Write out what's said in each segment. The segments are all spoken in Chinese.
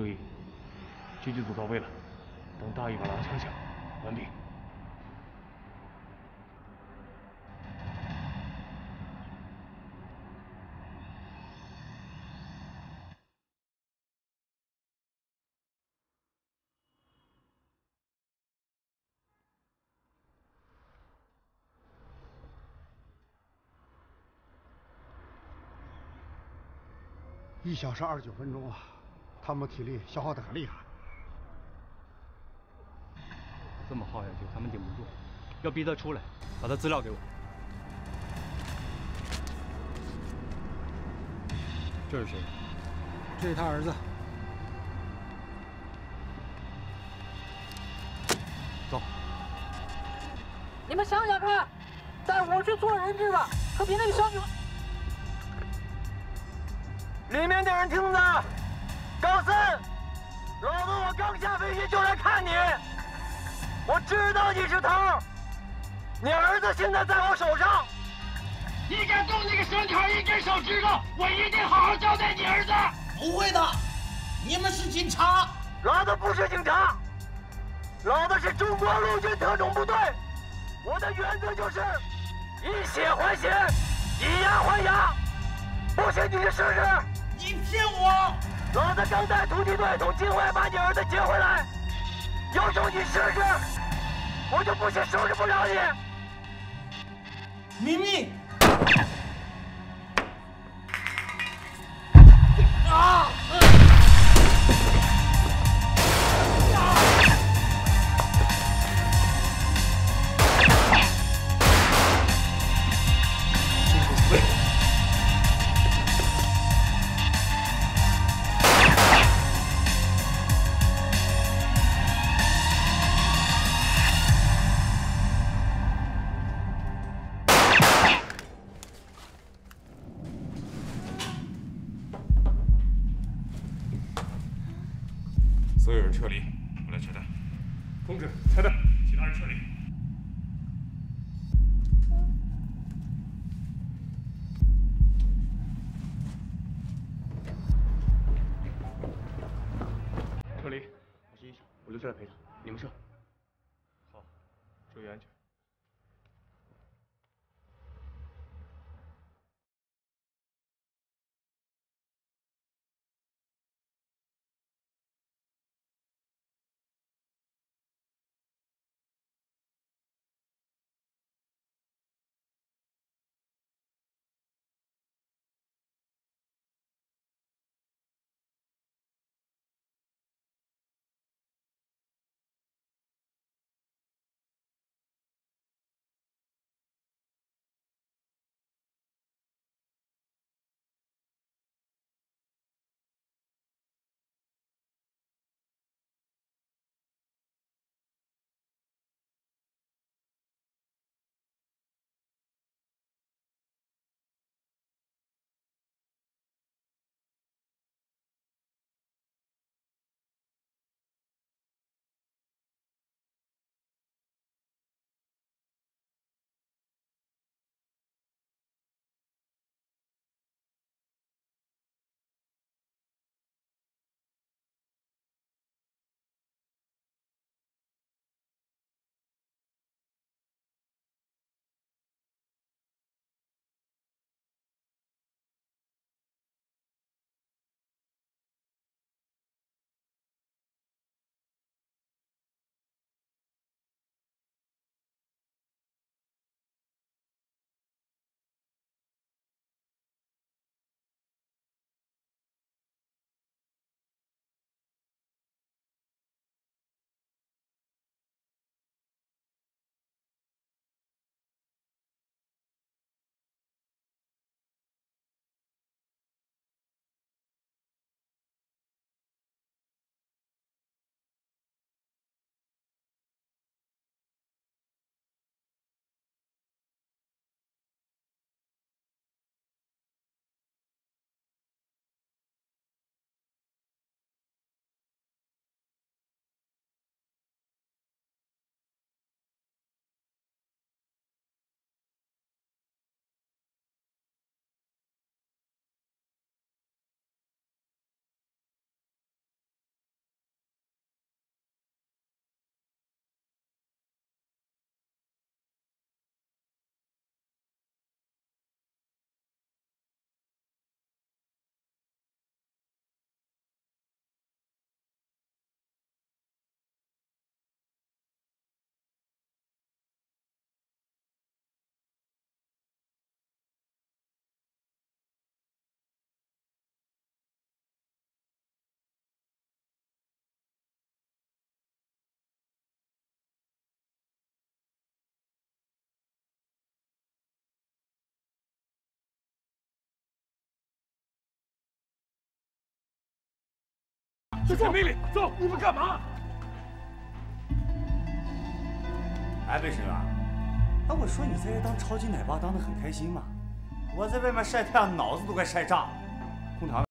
注意，狙击组到位了，等大一把拿枪响，完毕。一小时二十九分钟了，他们体力消耗的很厉害。这么耗下去，他们顶不住，要逼他出来，把他资料给我。这是谁？这是他儿子。走。你们想想看，带我去做人质吧，可比那个小女……里面的人听着，高森，老子我刚下飞机就来看你，我知道你是头，你儿子现在在我手上，你敢动那个绳条一根手指头，我一定好好交代你儿子。不会的，你们是警察，老子不是警察，老子是中国陆军特种部队，我的原则就是以血还血，以牙还牙，不信你去试试。你骗我！老子刚带突击队从境外把你儿子接回来，有种你试试，我就不信收拾不了你。明明。啊！执行命令，走！你们干嘛？哎，北辰啊，哎，我说你在这当超级奶爸当的很开心嘛？我在外面晒太阳，脑子都快晒炸了。空调。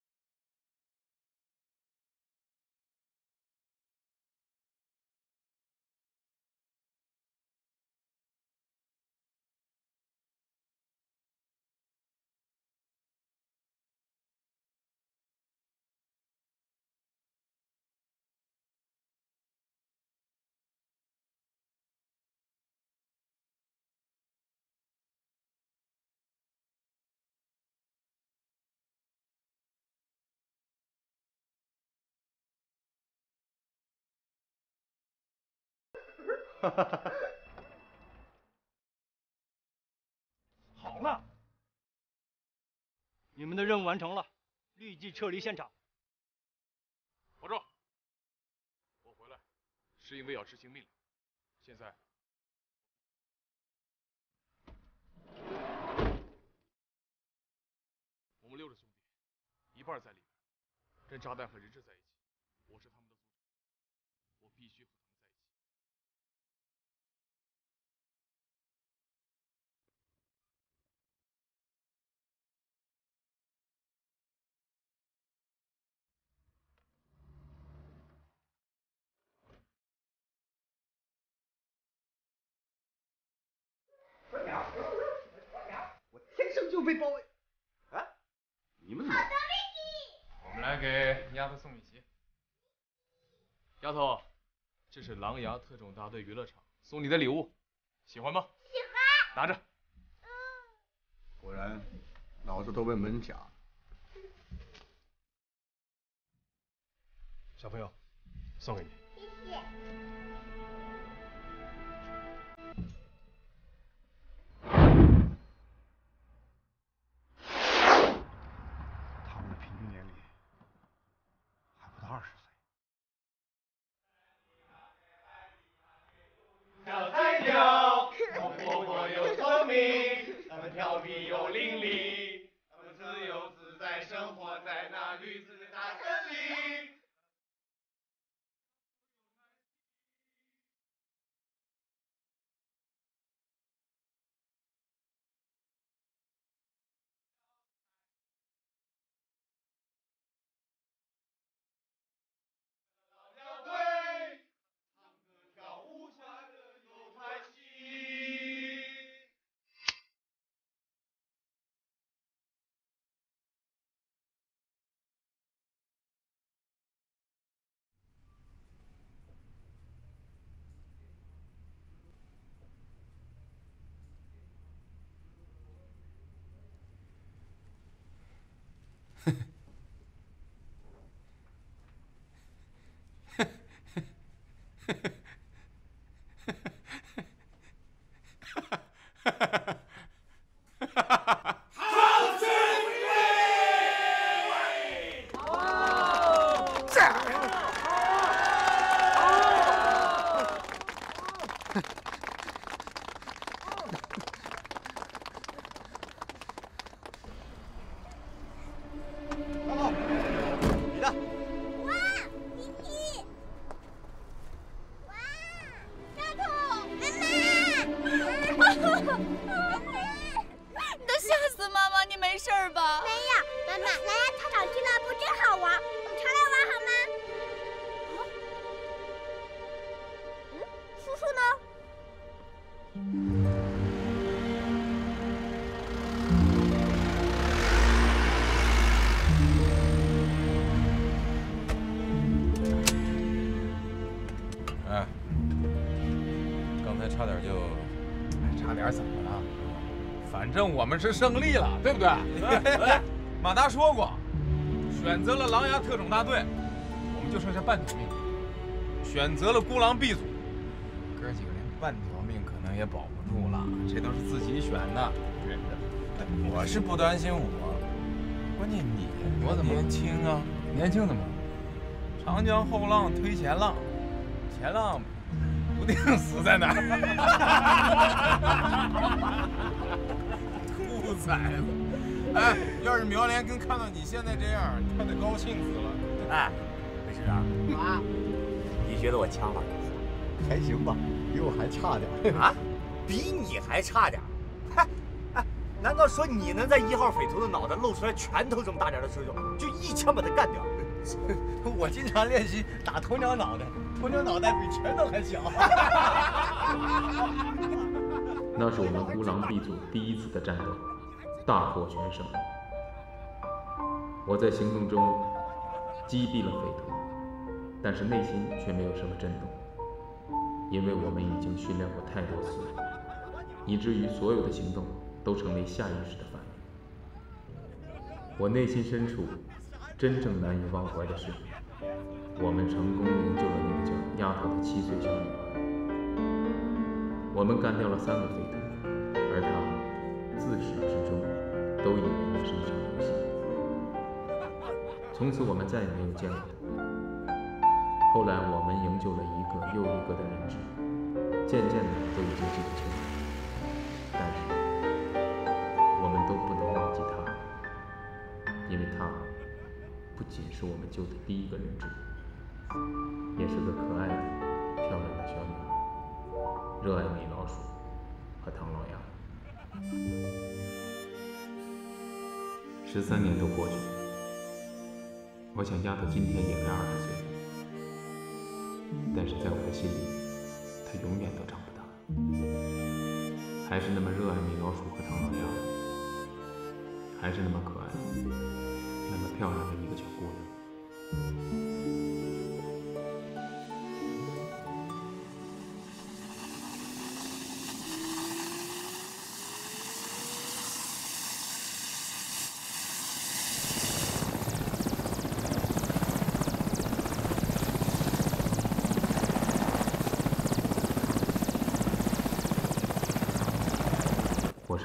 好了，你们的任务完成了，立即撤离现场。保重。我回来是因为要执行命令，现在我们六个兄弟，一半在里面，跟炸弹和人质在一起。我是他们的组长，我必须和他们在一起。我天生就被包围。啊？你们怎么？我们来给丫头送米奇。丫头，这是狼牙特种大队娱乐场送你的礼物，喜欢吗？喜欢。拿着。果然，老子都被门夹。小朋友，送给你。谢谢。们是胜利了，对不对？马达说过，选择了狼牙特种大队，我们就剩下半条命；选择了孤狼 B 组，哥几个连半条命可能也保不住了。这都是自己选的。我是不担心我，关键你我怎么年轻啊？年轻怎么？长江后浪推前浪，前浪不定死在哪儿。兔崽子！哎，要是苗连根看到你现在这样，他得高兴死了。哎，北辰，边？啊？你觉得我强吗？还行吧，比我还差点。啊？比你还差点？嗨，哎，难道说你能在一号匪徒的脑袋露出来拳头这么大点的时候，就一枪把他干掉？我经常练习打鸵鸟脑袋，鸵鸟脑袋比拳头还小。那是我们孤狼 B 组第一次的战斗，大获全胜。我在行动中击毙了匪徒，但是内心却没有什么震动，因为我们已经训练过太多次，以至于所有的行动都成为下意识的反应。我内心深处真正难以忘怀的是，我们成功营救了那个叫丫头的七岁小女孩。我们干掉了三个匪徒，而他自始都以为那是一场游戏。从此我们再也没有见过他。后来我们营救了一个又一个的人质，渐渐的都已经记不清了。但是我们都不能忘记他，因为他不仅是我们救的第一个人质，也是个可爱的、漂亮的小女孩。热爱米老鼠和唐老鸭。十三年都过去。了，我想丫头今天也该二十岁。了，但是在我的心里，她永远都长不大，还是那么热爱米老鼠和唐老鸭，还是那么可爱，那么漂亮的一个小姑娘。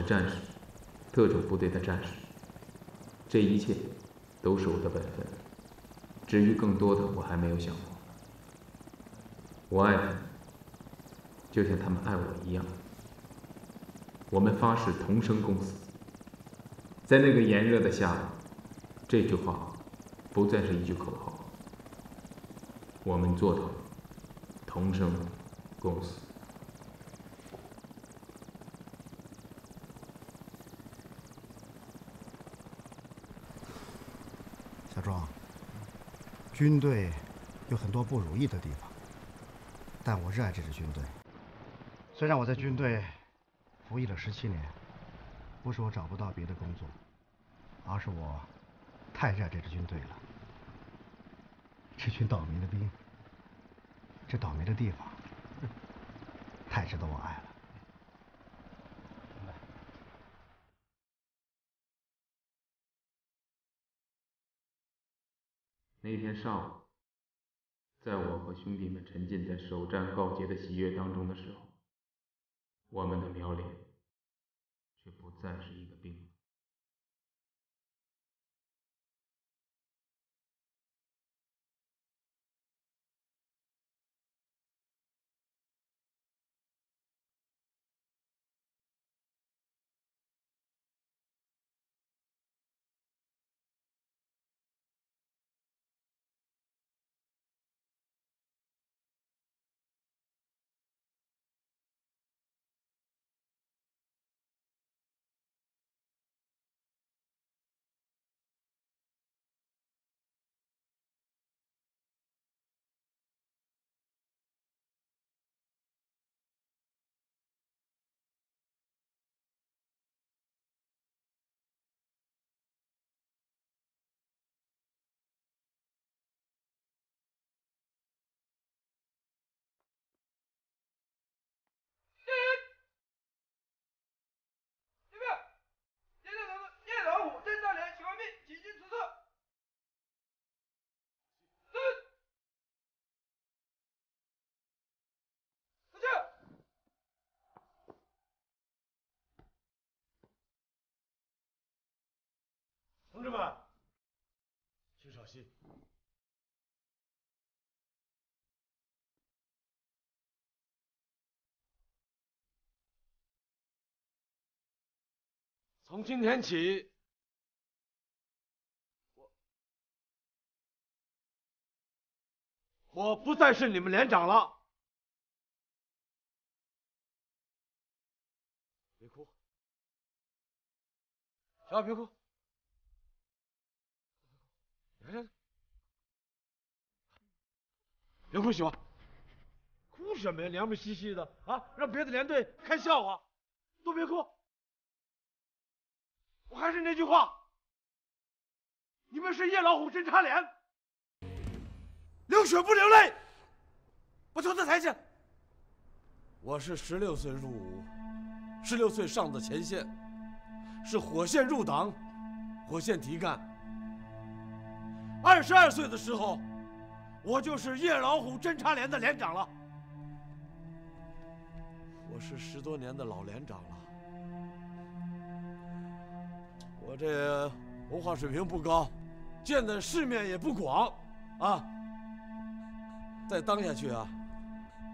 战士，特种部队的战士。这一切都是我的本分。至于更多的，我还没有想过。我爱他们，就像他们爱我一样。我们发誓同生共死。在那个炎热的下午，这句话不再是一句口号。我们做到了，同生共死。小庄，军队有很多不如意的地方，但我热爱这支军队。虽然我在军队服役了十七年，不是我找不到别的工作，而是我太热爱这支军队了。这群倒霉的兵，这倒霉的地方，太值得我爱了。那天上午，在我和兄弟们沉浸在首战告捷的喜悦当中的时候，我们的苗连却不再是一个兵。同志们，请稍息。从今天起，我我不再是你们连长了。别哭，小别哭，别哭，喜欢。哭什么呀？娘们兮兮的啊，让别的连队看笑话，都别哭。我还是那句话，你们是夜老虎侦察连，流血不流泪，不投到台前。我是十六岁入伍，十六岁上的前线，是火线入党，火线提干。二十二岁的时候，我就是夜老虎侦察连的连长了。我是十多年的老连长了。我这文化水平不高，见的世面也不广，啊，再当下去啊，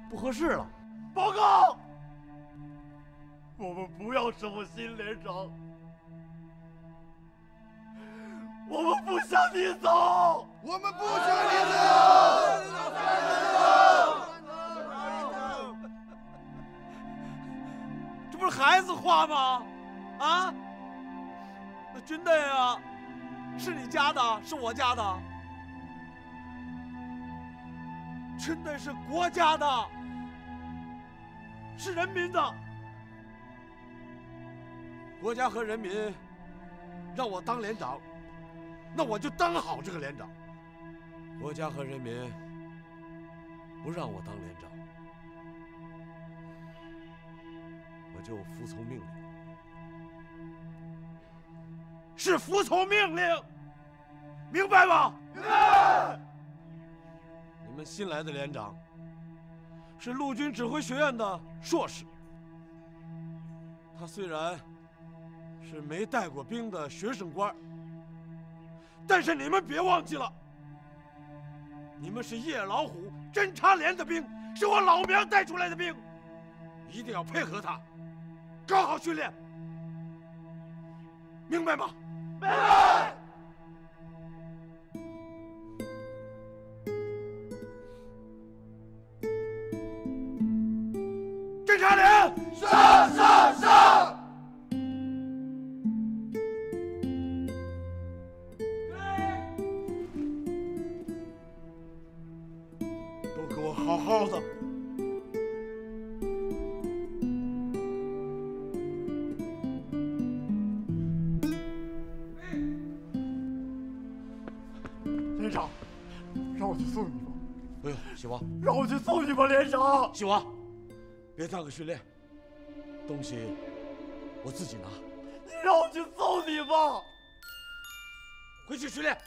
不合适了。报告，我们不要什么新连长，我们不想你走，我们不想你走。这不是孩子话吗？啊？那军队啊，是你家的，是我家的。军队是国家的，是人民的。国家和人民让我当连长，那我就当好这个连长。国家和人民不让我当连长，我就服从命令。是服从命令，明白吗？明白。你们新来的连长是陆军指挥学院的硕士，他虽然是没带过兵的学生官，但是你们别忘记了，你们是夜老虎侦察连的兵，是我老苗带出来的兵，一定要配合他，搞好训练，明白吗？明白。侦察连是喜娃，别耽搁训练，东西我自己拿。你让我去揍你吧。回去训练。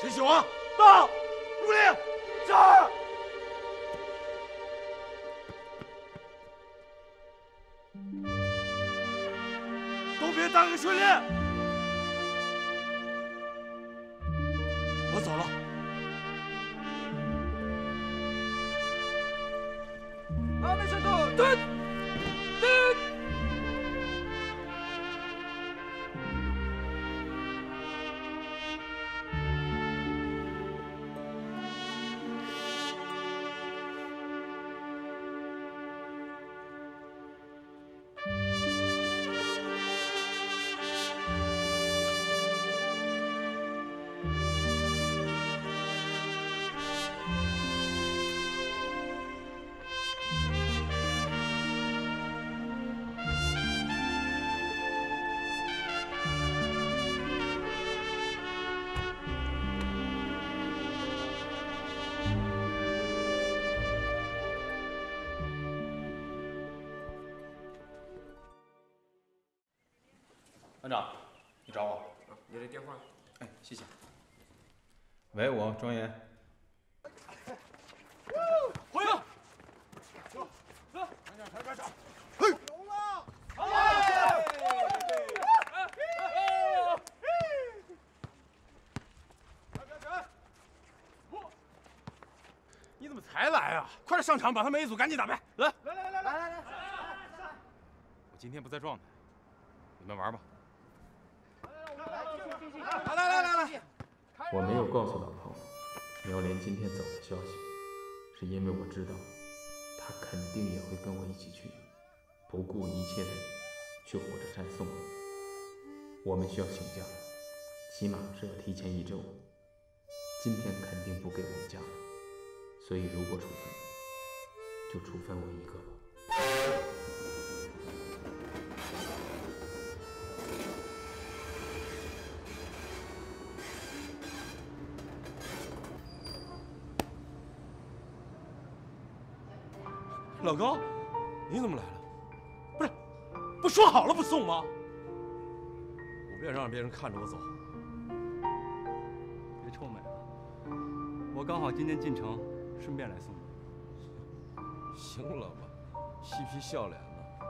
陈喜华，长，你找我？你的电话。哎，谢谢。喂，我庄严。回应。走，走，班长，台班长。嘿。你怎么才来啊？快点上场，把他们一组赶紧打败。来，来来来来来来。我今天不在状态，你们玩吧。来来来来，我没有告诉老头苗莲今天走的消息，是因为我知道他肯定也会跟我一起去，不顾一切的去火车站送你。我们需要请假，起码是要提前一周。今天肯定不给我们假了，所以如果处分，就处分我一个吧。老高，你怎么来了？不是，不说好了不送吗？我不想让别人看着我走。别臭美了，我刚好今天进城，顺便来送你。行了吧，嬉皮笑脸的，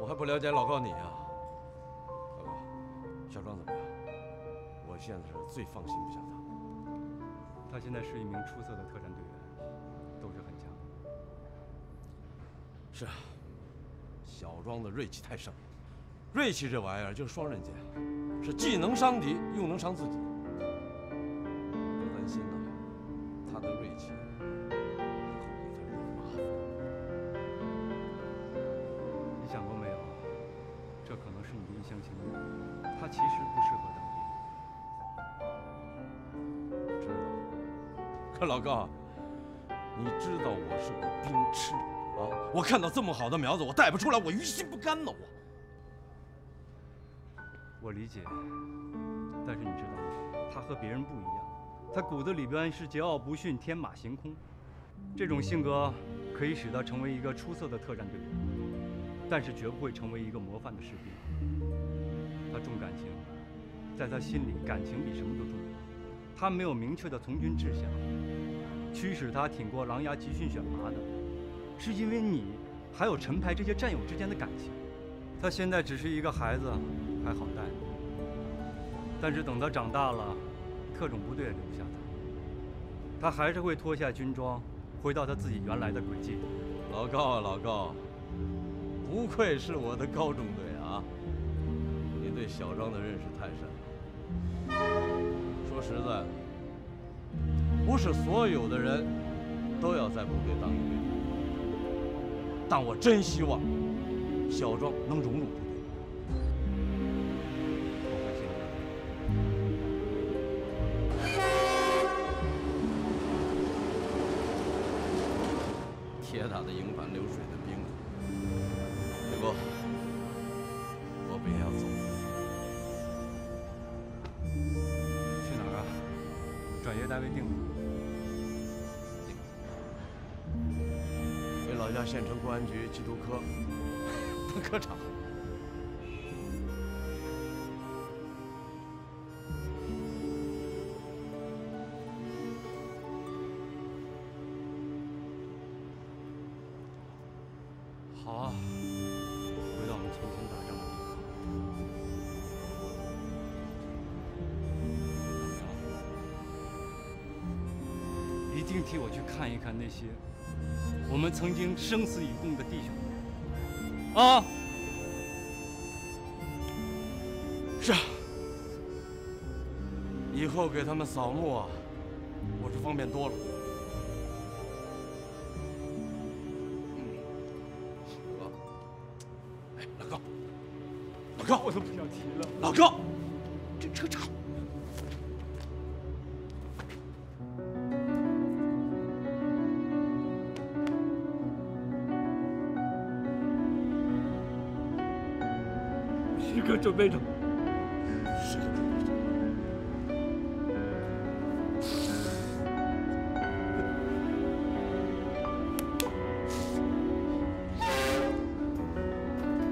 我还不了解老高你啊。老高，小庄怎么样？我现在是最放心不下他。他现在是一名出色的特战队是啊，小庄的锐气太盛，锐气这玩意儿就是双刃剑，是既能伤敌又能伤自己。看到这么好的苗子，我带不出来，我于心不甘呢，我。我理解，但是你知道，他和别人不一样，他骨子里边是桀骜不驯、天马行空。这种性格可以使他成为一个出色的特战队员，但是绝不会成为一个模范的士兵。他重感情，在他心里，感情比什么都重要。他没有明确的从军志向，驱使他挺过狼牙集训选拔的，是因为你还有陈排这些战友之间的感情。他现在只是一个孩子，还好带。但是等他长大了，特种部队留下他，他还是会脱下军装，回到他自己原来的轨迹。老高啊，老高，不愧是我的高中队啊！你对小庄的认识太深了。说实在的，不是所有的人都要在部队当一辈子，但我真希望小庄能融入。县城公安局缉毒科当科长。好啊，回到我们从前打仗的地方。老苗一定替我去看一看那些们曾经生死与共的弟兄们。啊！是啊，以后给他们扫墓啊，我是方便多了。哎，老高，老高，我都不想提了。老高，这车长。时准备着。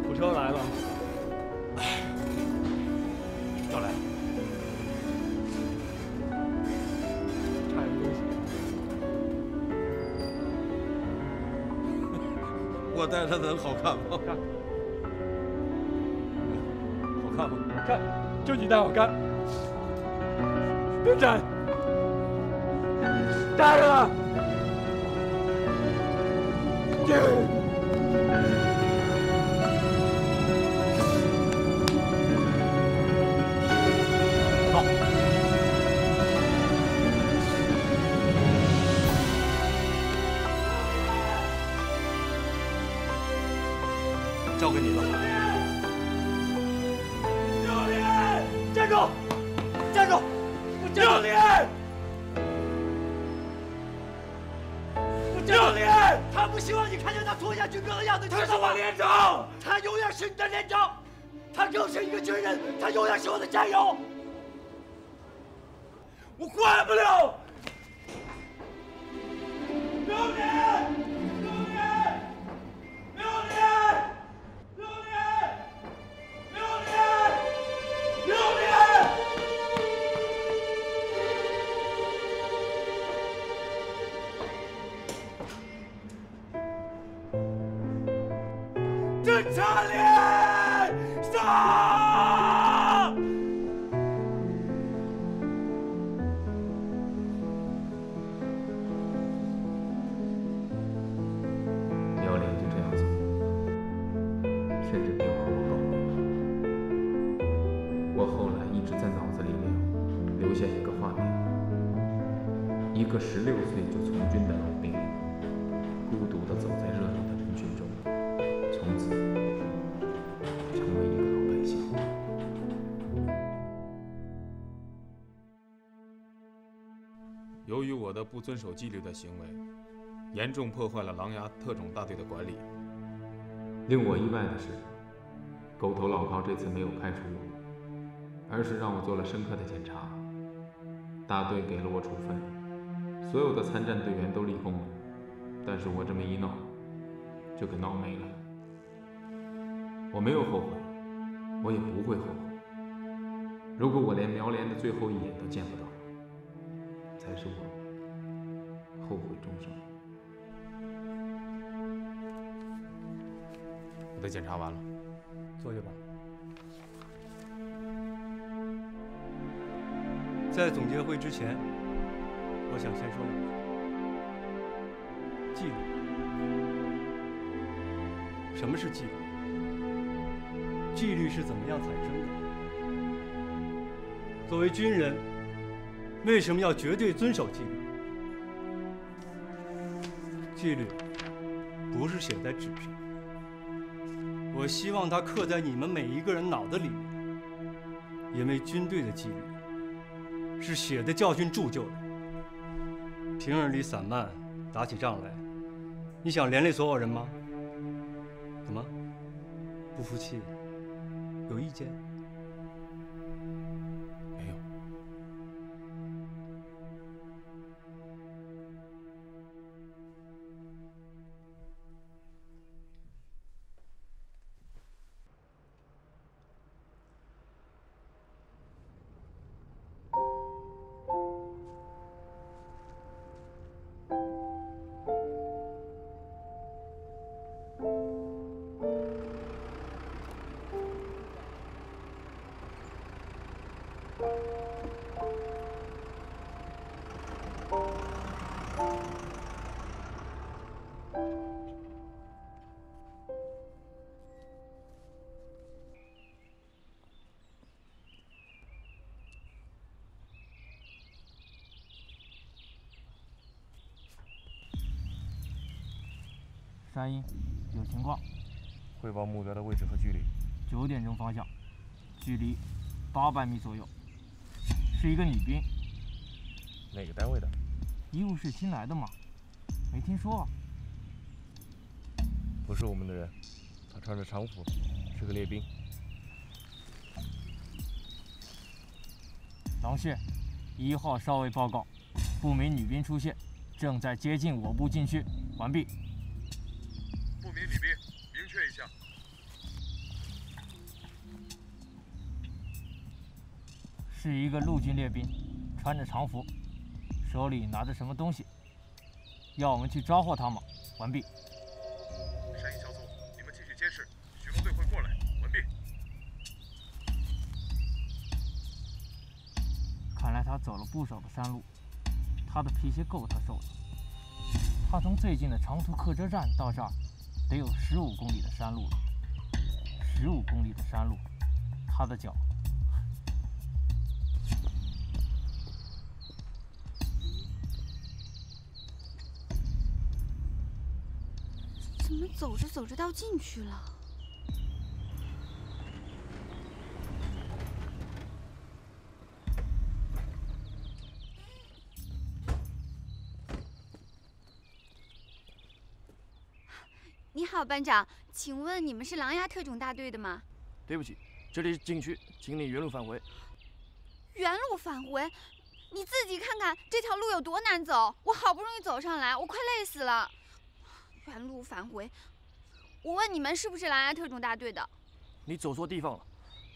火车来了。赵来，差点东西。我带他能好看吗？就你带好看。别站，站六连！六连！他不希望你看见他脱下军装的样子，他是我连长，他永远是你的连长，他更是一个军人，他永远是我的战友。我管不了。六连！不遵守纪律的行为，严重破坏了狼牙特种大队的管理。令我意外的是，狗头老高这次没有开除我，而是让我做了深刻的检查。大队给了我处分，所有的参战队员都立功了，但是我这么一闹，就给闹没了。我没有后悔，我也不会后悔。如果我连苗连的最后一眼都见不到，才是我后悔终生。我的检查完了，坐下吧。在总结会之前，我想先说两句。纪律，什么是纪律？纪律是怎么样产生的？作为军人，为什么要绝对遵守纪律？纪律不是写在纸上。我希望它刻在你们每一个人脑子里面，因为军队的纪律是血的教训铸就的。平日里散漫，打起仗来，你想连累所有人吗？怎么？不服气？有意见？山鹰，有情况。汇报目标的位置和距离。九点钟方向，距离八百米左右。是一个女兵。哪个单位的？医务室新来的嘛，没听说啊。不是我们的人，她穿着常服，是个列兵。狼穴，一号哨位报告，不明女兵出现，正在接近我部禁区。完毕。不明女兵，明确一下。是一个陆军列兵，穿着常服，手里拿着什么东西，要我们去抓获他吗？完毕。山鹰小组，你们继续监视，巡逻队会过来。完毕。看来他走了不少的山路，他的皮鞋够他受的。他从最近的长途客车站到这儿，得有十五公里的山路了。十五公里的山路，他的脚怎么走着走着倒进去了？你好班长请问你们是狼牙特种大队的吗？对不起这里是禁区请你原路返回。原路返回？你自己看看这条路有多难走我好不容易走上来我快累死了。原路返回？我问你们是不是狼牙特种大队的？你走错地方了，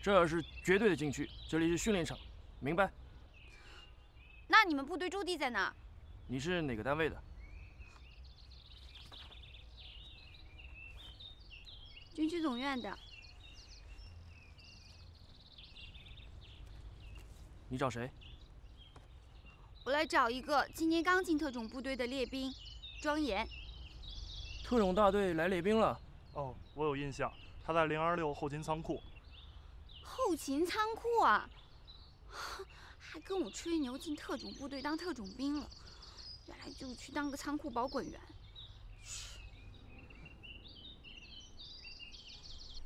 这是绝对的禁区，这里是训练场，明白？那你们部队驻地在哪？你是哪个单位的？军区总院的。你找谁？我来找一个今年刚进特种部队的列兵，庄严。特种大队来列兵了。哦，我有印象，他在零二六后勤仓库。后勤仓库啊！还跟我吹牛进特种部队当特种兵了，原来就去当个仓库保管员。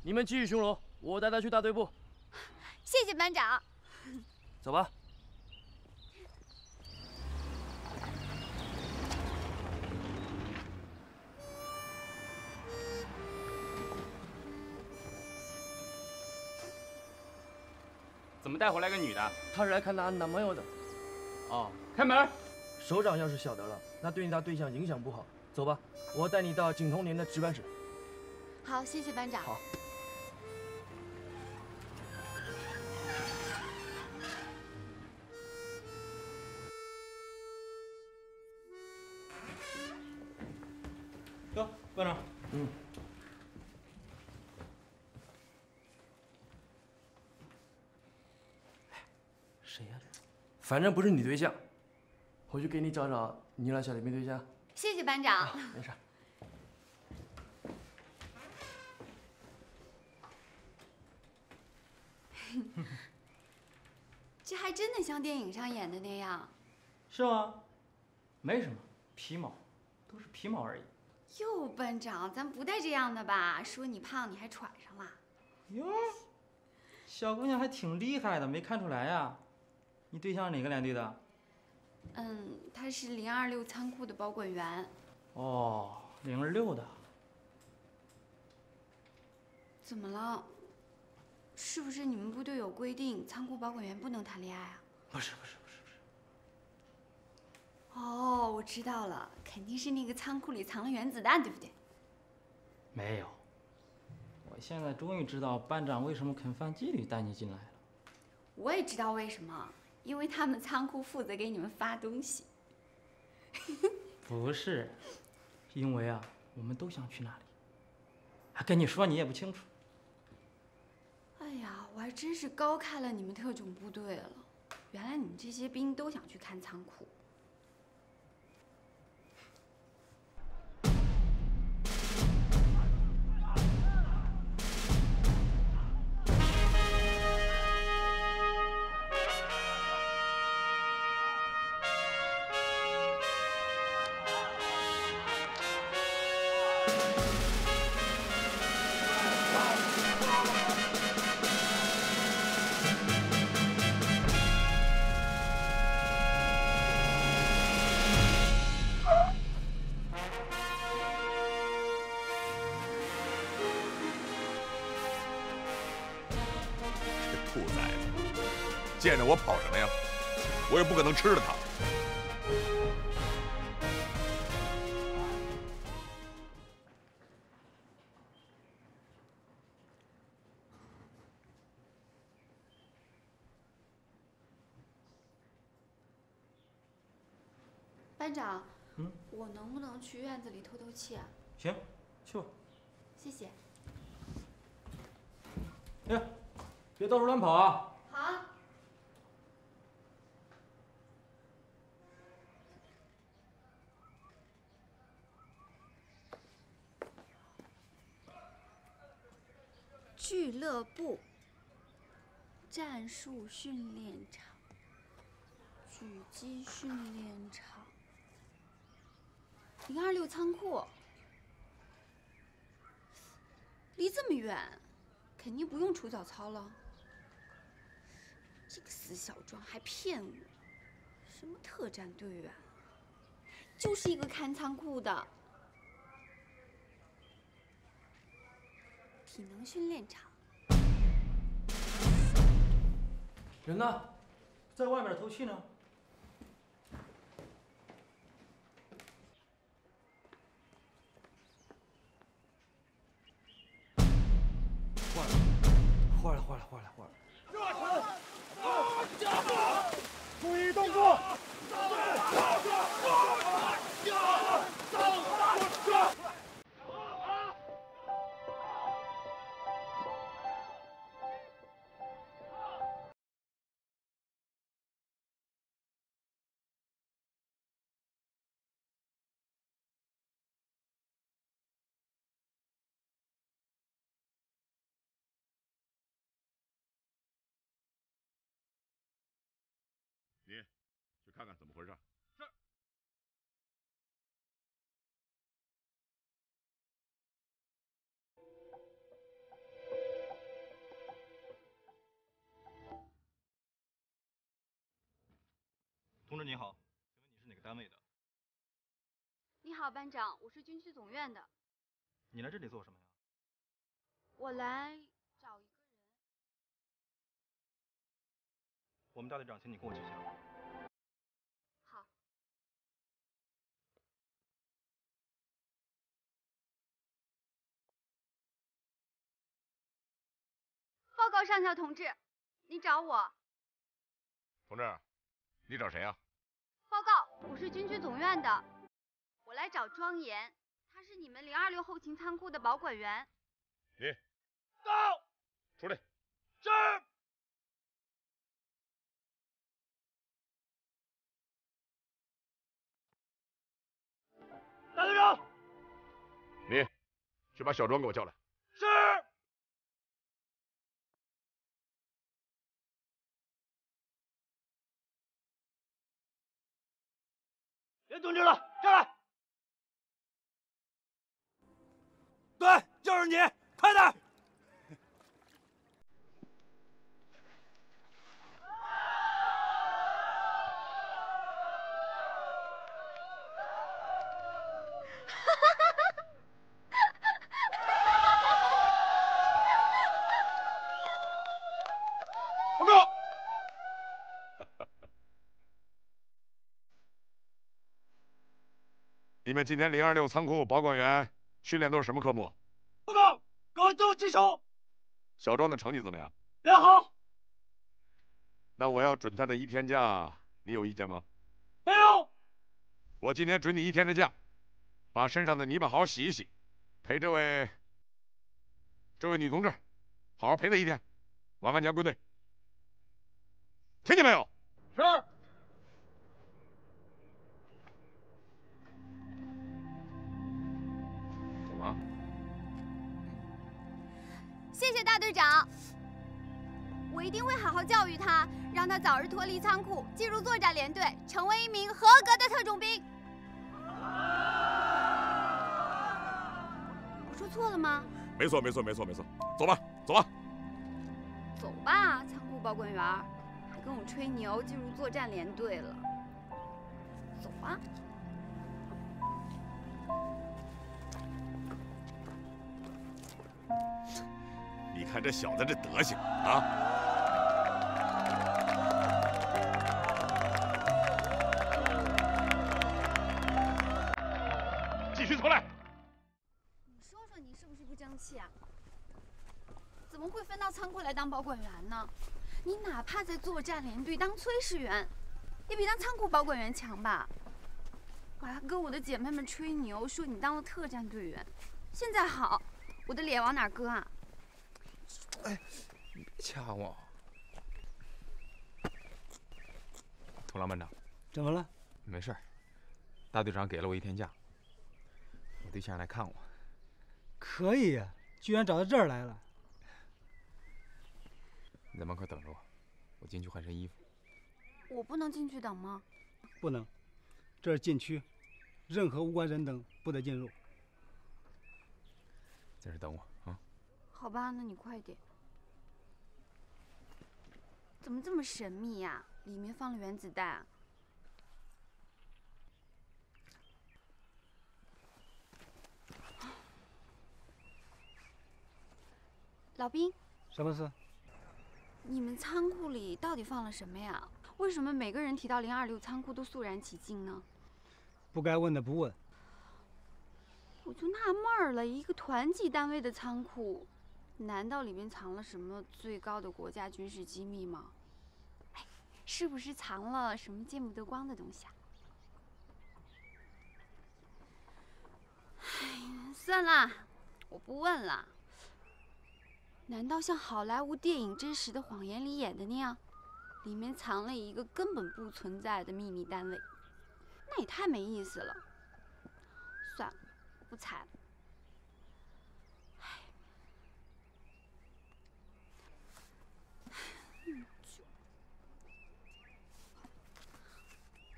你们继续巡逻，我带他去大队部。谢谢班长。走吧。怎么带回来个女的？她是来看她男朋友的。哦，开门。首长要是晓得了，那对你她对象影响不好。走吧，我带你到景通连的值班室。好，谢谢班长。好。反正不是你对象，回去给你找找你那小列兵对象。谢谢班长。没事。这还真的像电影上演的那样。是吗？没什么，皮毛，都是皮毛而已。哟，班长，咱不带这样的吧？说你胖，你还喘上了。哟，小姑娘还挺厉害的，没看出来呀。你对象哪个连队的？嗯，他是零二六仓库的保管员。哦，零二六的。怎么了？是不是你们部队有规定，仓库保管员不能谈恋爱啊？不是不是不是不是。哦，我知道了，肯定是那个仓库里藏了原子弹，对不对？没有。我现在终于知道班长为什么肯放纪律带你进来了。我也知道为什么，因为他们仓库负责给你们发东西。不是，因为啊，我们都想去那里。还跟你说你也不清楚。哎呀，我还真是高看了你们特种部队了。原来你们这些兵都想去看仓库。吃了它。班长，嗯，我能不能去院子里透透气啊？行，去吧。谢谢。哎，别到处乱跑啊！俱乐部、战术训练场、狙击训练场、零二六仓库，离这么远，肯定不用出早操了。这个死小壮还骗我，什么特战队员，就是一个看仓库的。体能训练场。人呢？在外面透气呢。坏了，坏了，坏了，坏了！坏了你去看看怎么回事。是。同志你好，请问你是哪个单位的？你好，班长，我是军区总院的。你来这里做什么呀？我来我们大队长请你跟我去一下。好。报告上校同志，你找我。同志，你找谁啊？报告，我是军区总院的，我来找庄严，他是你们零二六后勤仓库的保管员。你到，出来。是。大队长，你去把小庄给我叫来。是。别蹲着了，上来。对，就是你，快点！们今天零二六仓库保管员训练都是什么科目？报告，各位都举手。小庄的成绩怎么样？良好。那我要准他的一天假，你有意见吗？没有。我今天准你一天的假，把身上的泥巴好好洗一洗，陪这位这位女同志，好好陪她一天，晚饭前归队。听见没有？是。大队长，我一定会好好教育他，让他早日脱离仓库，进入作战连队，成为一名合格的特种兵。我说错了吗？没错，没错，没错，没错。走吧，走吧。走吧，仓库保管员，还跟我吹牛进入作战连队了。走吧。看这小子这德行啊！继续出来！你说说你是不是不争气啊？怎么会分到仓库来当保管员呢？你哪怕在作战连队当炊事员，也比当仓库保管员强吧？我还跟我的姐妹们吹牛，说你当了特战队员，现在好，我的脸往哪搁啊？哎，你别掐我！童郎班长，怎么了？没事儿，大队长给了我一天假，我对象来看我。可以呀、居然找到这儿来了。你在门口等着我，我进去换身衣服。我不能进去等吗？不能，这是禁区，任何无关人等不得进入。在这等我啊！好吧，那你快点。怎么这么神秘呀、里面放了原子弹啊？老兵，什么事？你们仓库里到底放了什么呀？为什么每个人提到零二六仓库都肃然起敬呢？不该问的不问。我就纳闷儿了，一个团级单位的仓库，难道里面藏了什么最高的国家军事机密吗？哎，是不是藏了什么见不得光的东西啊？哎，算了，我不问了。难道像好莱坞电影《真实的谎言》里演的那样，里面藏了一个根本不存在的秘密单位？那也太没意思了。算了，不猜了。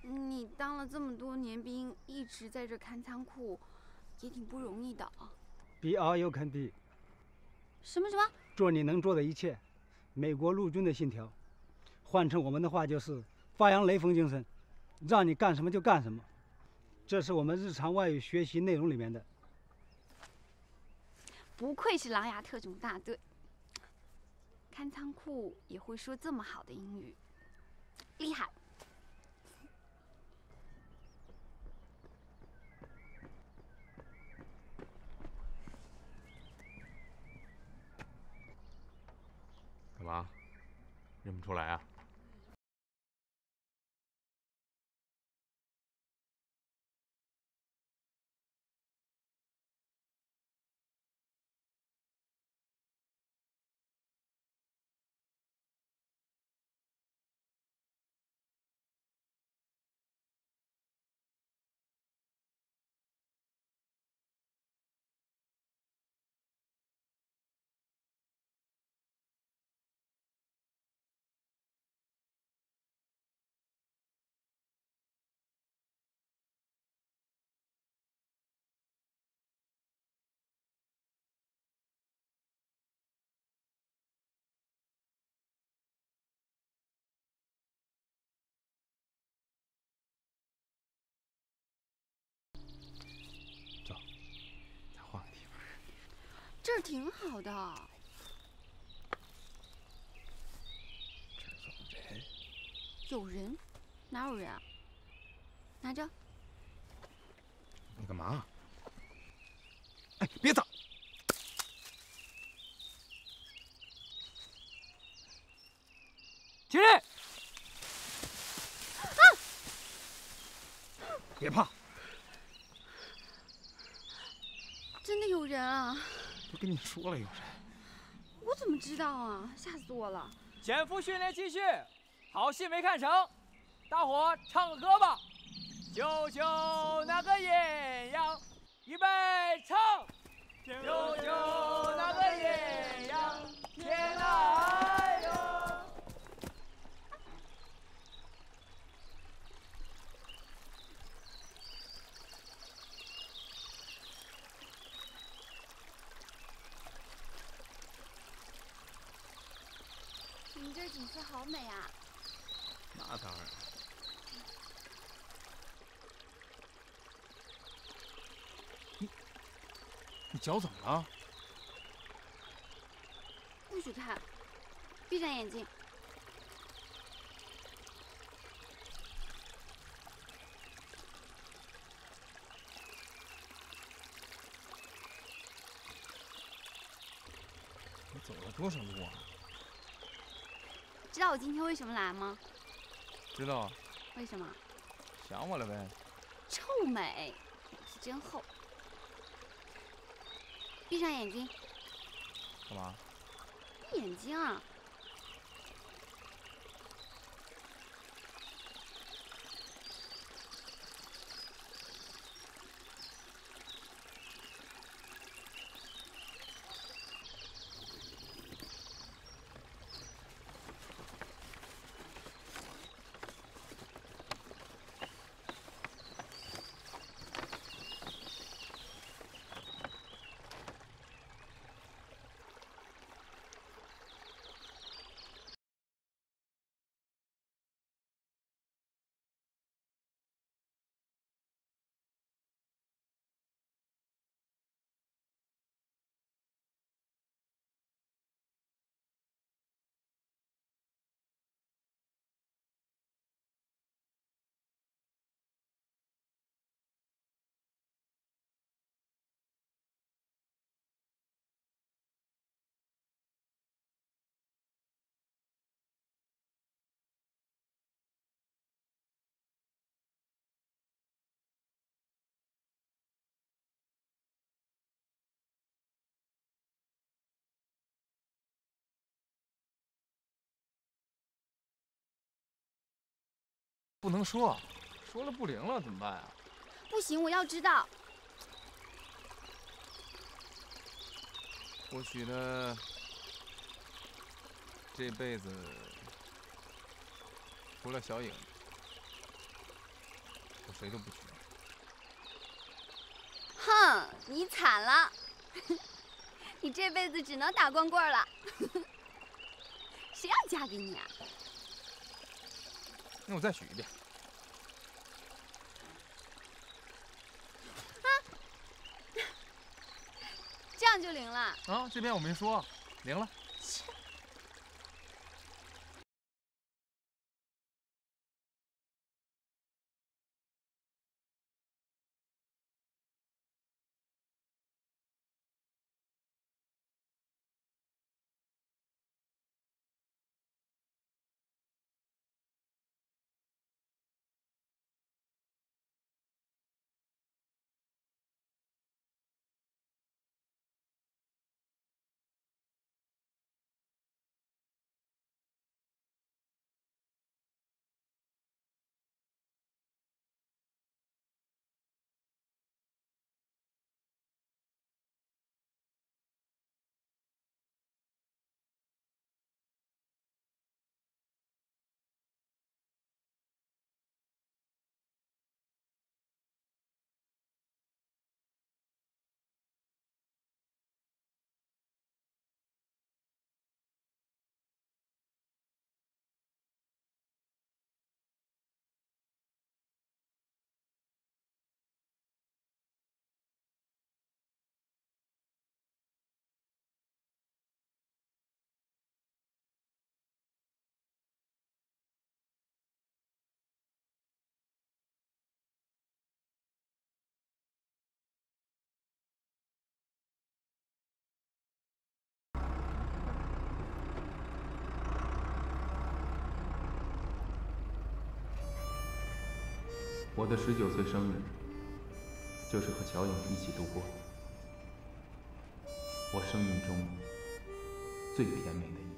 你当了这么多年兵，一直在这看仓库，也挺不容易的啊。比 all you can be。什么什么？做你能做的一切。美国陆军的信条，换成我们的话就是发扬雷锋精神，让你干什么就干什么。这是我们日常外语学习内容里面的。不愧是狼牙特种大队，看仓库也会说这么好的英语，厉害。啊？认不出来啊？儿挺好的。有人？哪有人啊？拿着。你干嘛？哎，别走！起立！啊！别怕，真的有人啊！都跟你说了有人。我怎么知道啊？吓死我了！减负训练继续，好戏没看成，大伙唱个歌吧。救救那个艳阳，预备唱。救救那个艳阳，天哪哟！你们这儿景色好美啊！那当然。你你脚怎么了？不许看，闭上眼睛。你走了多少路啊？知道我今天为什么来吗？知道。为什么？想我了呗。臭美，脸皮真厚。闭上眼睛。干嘛？闭眼睛啊！不能说，说了不灵了怎么办啊？不行，我要知道。或许呢这辈子，除了小影，我谁都不娶。哼，你惨了，你这辈子只能打光棍了。谁要嫁给你啊？那我再许一遍。啊，这样就灵了。啊，这边我没说，灵了。我的十九岁生日，就是和乔影一起度过，我生命中最甜美的一。